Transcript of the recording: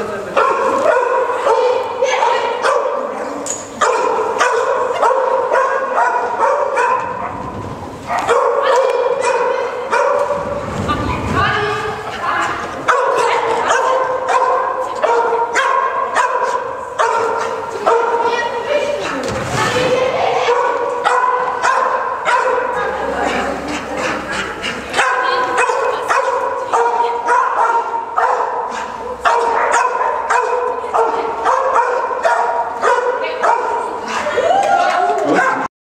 que otra